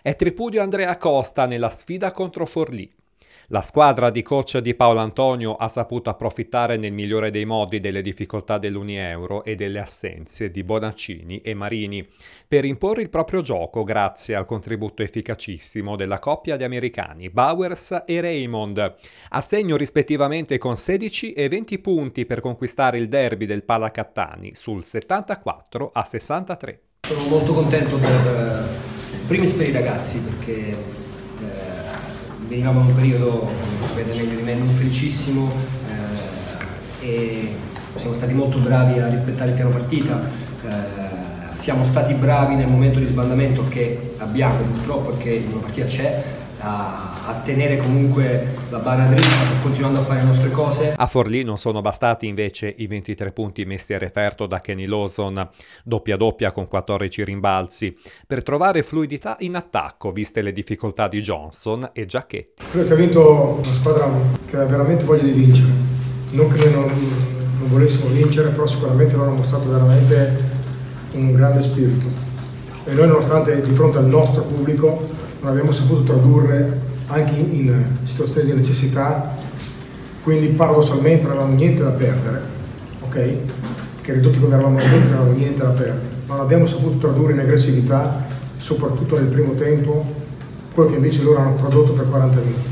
È tripudio Andrea Costa nella sfida contro Forlì. La squadra di coach di Paolo Antonio ha saputo approfittare nel migliore dei modi delle difficoltà dell'Unieuro e delle assenze di Bonaccini e Marini per imporre il proprio gioco grazie al contributo efficacissimo della coppia di americani Bowers e Raymond, a segno rispettivamente con 16 e 20 punti per conquistare il derby del Palacattani sul 74 a 63. Sono molto contento per, eh, primis per i ragazzi perché venivamo da un periodo, come sapete meglio di me, non felicissimo eh, e siamo stati molto bravi a rispettare il piano partita, eh, siamo stati bravi nel momento di sbandamento che abbiamo purtroppo perché in una partita c'è, a, a, tenere comunque la barra dritta continuando a fare le nostre cose. A Forlì non sono bastati invece i 23 punti messi a referto da Kenny Lawson, doppia doppia con 14 rimbalzi, per trovare fluidità in attacco viste le difficoltà di Johnson e Giacchetti. Credo che ha vinto una squadra che ha veramente voglia di vincere, non che noi non, non volessimo vincere, però sicuramente loro hanno mostrato veramente un grande spirito e noi nonostante di fronte al nostro pubblico non abbiamo saputo tradurre anche in situazioni di necessità, quindi paradossalmente non avevamo niente da perdere, ok? Che ridotti come eravamo ridotti non avevamo niente da perdere, ma non abbiamo saputo tradurre in aggressività, soprattutto nel primo tempo, quello che invece loro hanno prodotto per 40 minuti.